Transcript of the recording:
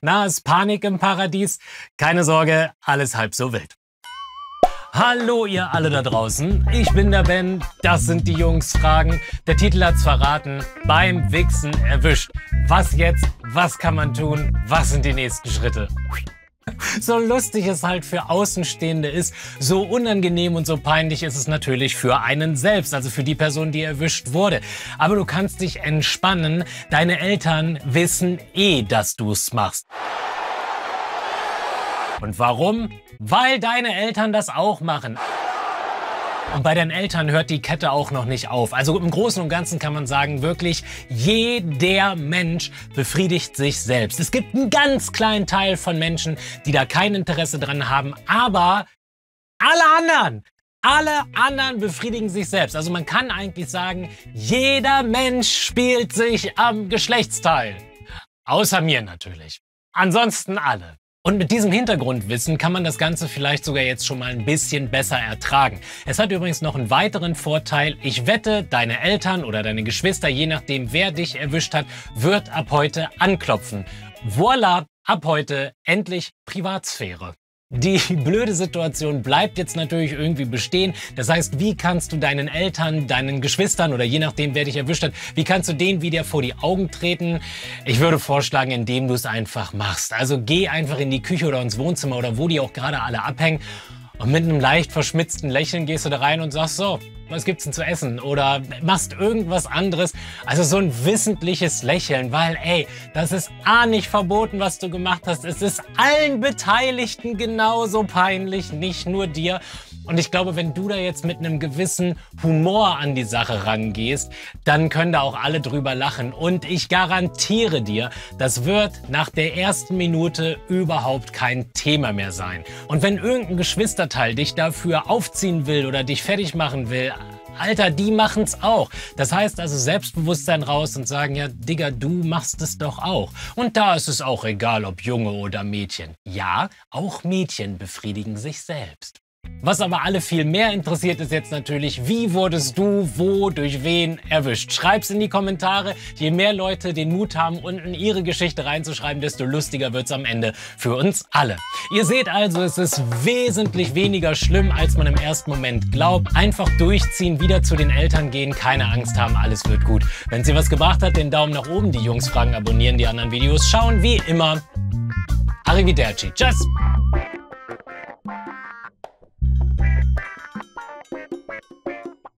Na, ist Panik im Paradies? Keine Sorge, alles halb so wild. Hallo ihr alle da draußen, ich bin der Ben, das sind die Jungs-Fragen. Der Titel hat's verraten, beim Wichsen erwischt. Was jetzt, was kann man tun, was sind die nächsten Schritte? So lustig es halt für Außenstehende ist, so unangenehm und so peinlich ist es natürlich für einen selbst, also für die Person, die erwischt wurde. Aber du kannst dich entspannen, deine Eltern wissen eh, dass du's machst. Und warum? Weil deine Eltern das auch machen. Und bei den Eltern hört die Kette auch noch nicht auf. Also im Großen und Ganzen kann man sagen, wirklich jeder Mensch befriedigt sich selbst. Es gibt einen ganz kleinen Teil von Menschen, die da kein Interesse dran haben, aber alle anderen, alle anderen befriedigen sich selbst. Also man kann eigentlich sagen, jeder Mensch spielt sich am Geschlechtsteil. Außer mir natürlich. Ansonsten alle. Und mit diesem Hintergrundwissen kann man das Ganze vielleicht sogar jetzt schon mal ein bisschen besser ertragen. Es hat übrigens noch einen weiteren Vorteil. Ich wette, deine Eltern oder deine Geschwister, je nachdem wer dich erwischt hat, wird ab heute anklopfen. Voila, ab heute endlich Privatsphäre. Die blöde Situation bleibt jetzt natürlich irgendwie bestehen. Das heißt, wie kannst du deinen Eltern, deinen Geschwistern oder je nachdem, wer dich erwischt hat, wie kannst du denen wieder vor die Augen treten? Ich würde vorschlagen, indem du es einfach machst. Also geh einfach in die Küche oder ins Wohnzimmer oder wo die auch gerade alle abhängen und mit einem leicht verschmitzten Lächeln gehst du da rein und sagst so, was gibt's denn zu essen? Oder machst irgendwas anderes. Also so ein wissentliches Lächeln, weil ey, das ist A nicht verboten, was du gemacht hast. Es ist allen Beteiligten genauso peinlich, nicht nur dir. Und ich glaube, wenn du da jetzt mit einem gewissen Humor an die Sache rangehst, dann können da auch alle drüber lachen. Und ich garantiere dir, das wird nach der ersten Minute überhaupt kein Thema mehr sein. Und wenn irgendein Geschwisterteil dich dafür aufziehen will oder dich fertig machen will, Alter, die machen's auch. Das heißt also Selbstbewusstsein raus und sagen, ja, Digga, du machst es doch auch. Und da ist es auch egal, ob Junge oder Mädchen. Ja, auch Mädchen befriedigen sich selbst. Was aber alle viel mehr interessiert, ist jetzt natürlich, wie wurdest du wo durch wen erwischt? Schreib's in die Kommentare. Je mehr Leute den Mut haben, unten ihre Geschichte reinzuschreiben, desto lustiger wird's am Ende für uns alle. Ihr seht also, es ist wesentlich weniger schlimm, als man im ersten Moment glaubt. Einfach durchziehen, wieder zu den Eltern gehen, keine Angst haben, alles wird gut. Wenn sie was gebracht hat, den Daumen nach oben, die Jungs fragen, abonnieren die anderen Videos, schauen wie immer. Arrivederci. Tschüss.